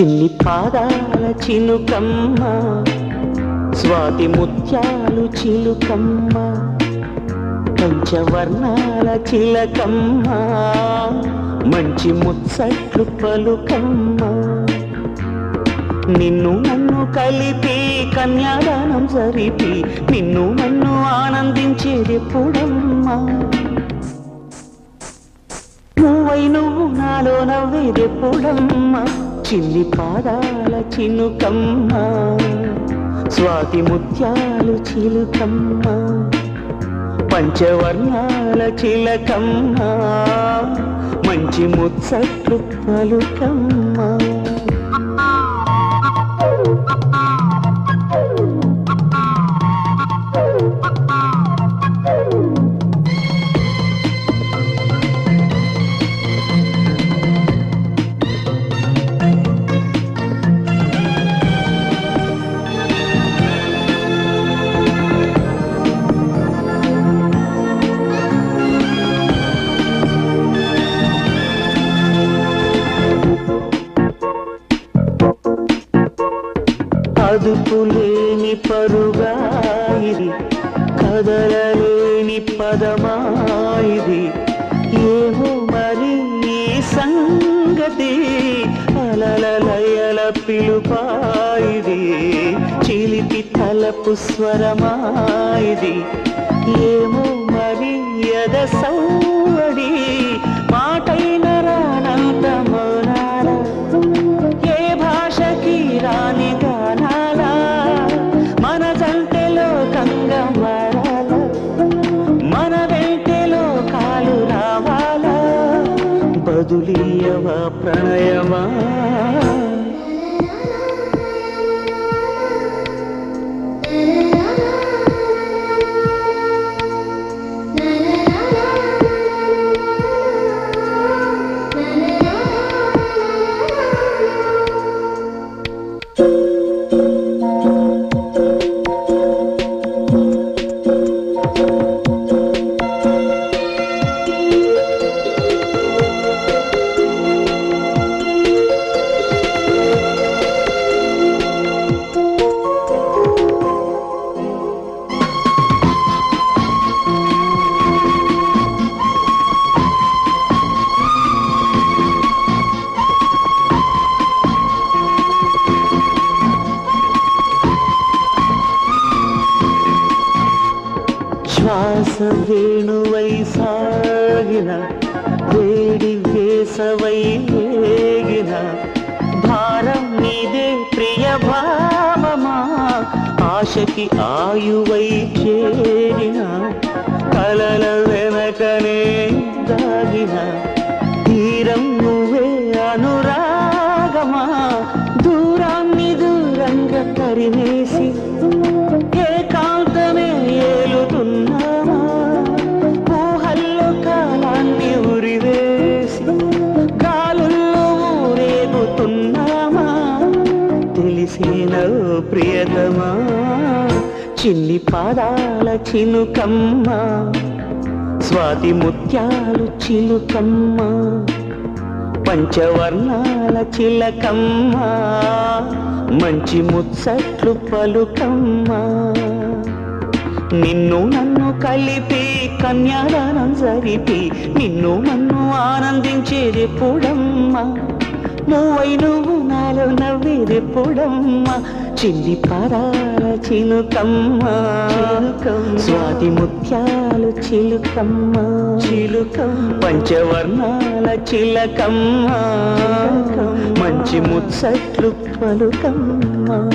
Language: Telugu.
చిన్ని పాదాల చినుకమ్మ స్వాతి ముత్యాలు చిలుకమ్మ పంచవర్ణాల చిలకమ్మ మంచి ముచ్చట్లు పలుకమ్మ. నిన్ను నన్ను కలిపి కన్యాదానం జరిపి నిన్ను నన్ను ఆనందించేది ఎప్పుడమ్మా? నువ్వై నువ్వు నాలో నవ్వేదెప్పుడమ్మా చిన్ని పాదాల చినుకమ్మ స్వాతి ముత్యాలు చిలుకమ్మ పంచవర్ణాల చిలకమ్మ మంచి ముచ్చట్లు పలుకమ్మ. అదుపులేని పరుగా ఇది కదలలేని పదమా ఇది ఏమో మరి సంగతి అలలలయల పిలుపా ఇది చిలిపి తలపు స్వరమా ఇది ఏమో మరి ఎద సౌవడి ప్రణయమా? వేణువై సాగిన వేడి వేసవై ఏగిన భారం నీదే ప్రియ భావమా ఆశకి ఆయువై చేరిన కలల వెనకనే దాగిన తెలిసిన ప్రియతమా చిన్ని పాదాల చినుకమ్మ స్వాతి ముత్యాలు చిలుకమ్మ పంచవర్ణాల చిలకమ్మ మంచి ముచ్చట్లు పలుకమ్మ. నిన్ను నన్ను కలిపి కన్యాదానం జరిపి నిన్ను నన్ను ఆనందించేది ఎప్పుడమ్మా? నువ్వై నువ్వు నాలో నవ్వేదెప్పుడమ్మా చిన్ని పాదాల చిలుకమ్మ. స్వాతి ముత్యాలు చిలుకమ్మ. చిలుకమ్మ. పంచవర్ణాల చిలకమ్మ. మంచి ముచ్చట్లు పలుకమ్మ.